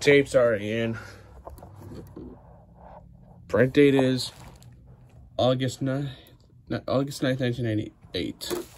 tapes are in. Print date is August 9th, August 9th, 1998.